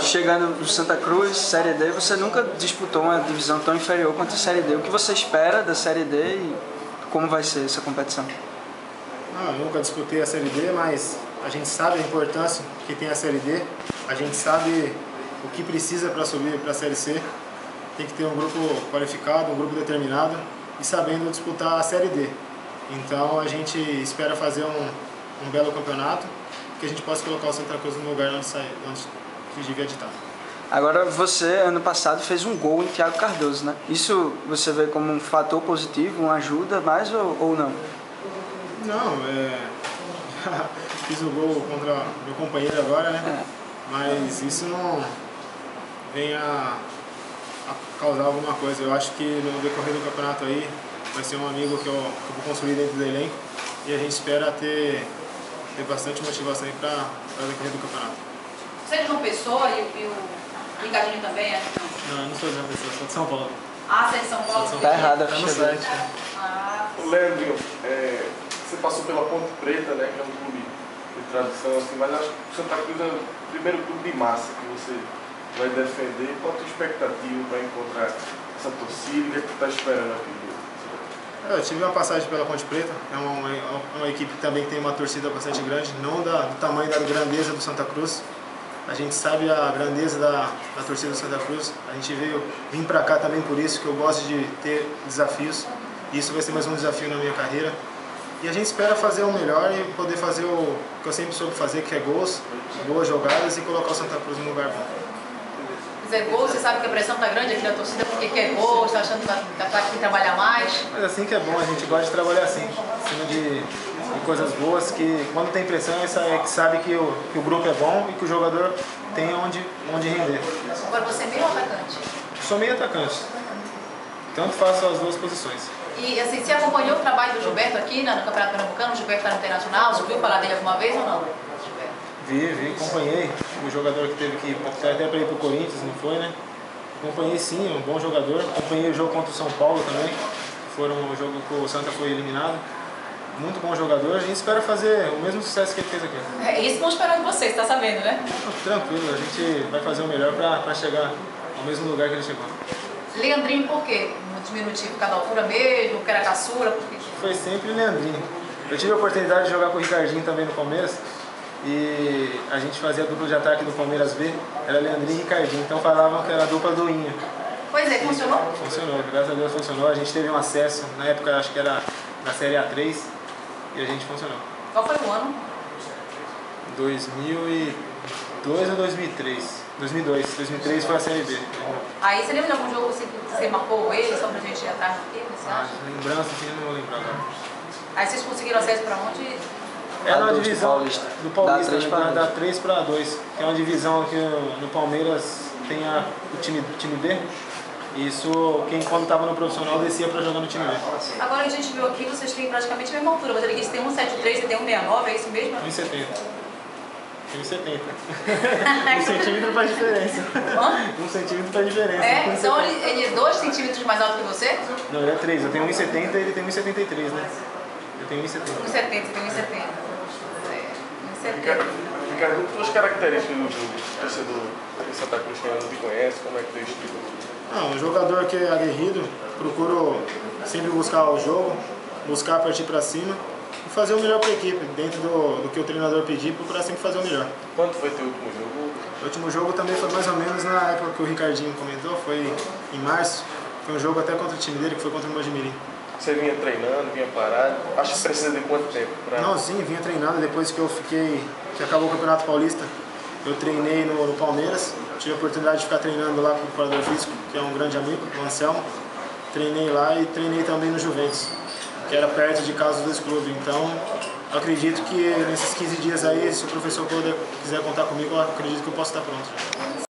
chegando no Santa Cruz, Série D, você nunca disputou uma divisão tão inferior quanto a Série D. O que você espera da Série D e como vai ser essa competição? Não, nunca disputei a Série D, mas a gente sabe a importância que tem a Série D, a gente sabe o que precisa para subir para a Série C. Tem que ter um grupo qualificado, um grupo determinado e sabendo disputar a Série D. Então a gente espera fazer um, um belo campeonato que a gente possa colocar o Santa Cruz no lugar onde, sai, onde devia estar. Agora você, ano passado, fez um gol em Thiago Cardoso, né? Isso você vê como um fator positivo, uma ajuda mais ou, ou não? Não, é... fiz o gol contra meu companheiro agora, né? É. Mas isso não vem a, a, causar alguma coisa. Eu acho que no decorrer do campeonato aí vai ser um amigo que eu, que eu vou construir dentro do elenco e a gente espera ter ter bastante motivação para a decorrer do campeonato. É de João Pessoa e, e o Ricardinho também é? Não, eu não sou de João Pessoa, sou de São Paulo. Ah, você é de São Paulo? Tá errado, tá no site. Ah, Leandro, é, você passou pela Ponte Preta, né, que é um clube de tradição, assim, mas acho que o Santa Cruz é o primeiro clube de massa que você vai defender. Qual a tua expectativa para encontrar essa torcida? O que é que tu está esperando aqui? Eu tive uma passagem pela Ponte Preta, é uma, é uma equipe que também tem uma torcida bastante grande, não da, do tamanho da grandeza do Santa Cruz. A gente sabe a grandeza da, da torcida do Santa Cruz. A gente veio vim para cá também por isso, que eu gosto de ter desafios. E isso vai ser mais um desafio na minha carreira. E a gente espera fazer o melhor e poder fazer o que eu sempre soube fazer, que é gols, boas jogadas e colocar o Santa Cruz no lugar bom fizer gol, você sabe que a pressão está grande aqui da torcida porque quer gol, está achando que vai ter que trabalhar mais. Mas assim que é bom, a gente gosta de trabalhar assim, em cima de, de coisas boas, que quando tem pressão é que sabe que o, que o grupo é bom e que o jogador tem onde, onde render. Agora você é meio atacante? Sou meio atacante. Tanto faço as duas posições. E assim, você acompanhou o trabalho do Gilberto aqui no Campeonato Pernambucano? O Gilberto está no Internacional, você ouviu falar dele alguma vez ou não? Vi, vi, acompanhei. O jogador que teve que ir até para ir para o Corinthians, não foi, né? Acompanhei sim, um bom jogador. Acompanhei o jogo contra o São Paulo também. Foram o jogo que o Santa foi eliminado. Muito bom jogador. A gente espera fazer o mesmo sucesso que ele fez aqui. É isso não esperando você, você está sabendo, né? Tranquilo, a gente vai fazer o melhor para chegar ao mesmo lugar que ele chegou. Leandrinho por quê? Um diminutivo cada altura mesmo, que era caçula? Foi sempre Leandrinho. Eu tive a oportunidade de jogar com o Ricardinho também no começo e a gente fazia a dupla de ataque do Palmeiras B, era Leandrinho e Ricardinho, então falavam que era a dupla do Inha. Pois é, funcionou? Funcionou, graças a Deus funcionou. A gente teve um acesso, na época acho que era na Série A3, e a gente funcionou. Qual foi o ano? 2002 ou 2003? 2002. 2003 foi a Série B. Aí você lembra de algum jogo que você marcou ele, só pra gente ir atrás do quê, você acha? Ah, lembrança, assim, não vou lembrar agora. Aí vocês conseguiram acesso pra onde? É na divisão Paulista. do Paulista, dá 3 para 2. Que é uma divisão que no Palmeiras tem a, o time, time B. Isso, quem quando estava no profissional descia para jogar no time B. Agora a gente viu aqui, vocês têm praticamente a mesma altura. Você disse que tem 1,73 e tem 1,69, é isso mesmo? 1,70. 1,70. um centímetro faz diferença. Hã? Um centímetro faz diferença. É? Então ele, ele é 2 centímetros mais alto que você? Não, ele é 3. Eu tenho 1,70 e ele tem 1,73, né? Eu tenho 1,70. 1,70, tem 1,70. Ricardo, suas características do jogo, torcedor de Santa Cruz que não te conhece, como é que tu explica? Não, um jogador que é aguerrido, procuro sempre buscar o jogo, buscar partir para cima e fazer o melhor para a equipe, dentro do, do que o treinador pedir, procurar sempre fazer o melhor. Quanto foi teu último jogo? O último jogo também foi mais ou menos na época que o Ricardinho comentou, foi em março. Foi um jogo até contra o time dele, que foi contra o Mojimirim. Você vinha treinando, vinha parado? Acho que precisa de quanto tempo? Pra... Não, sim, vinha treinando depois que eu fiquei, que acabou o Campeonato Paulista. Eu treinei no, no Palmeiras, tive a oportunidade de ficar treinando lá com o preparador físico, que é um grande amigo, o Anselmo. Treinei lá e treinei também no Juventus, que era perto de casa dos clubes. Então, acredito que nesses 15 dias aí, se o professor quiser contar comigo, eu acredito que eu posso estar pronto.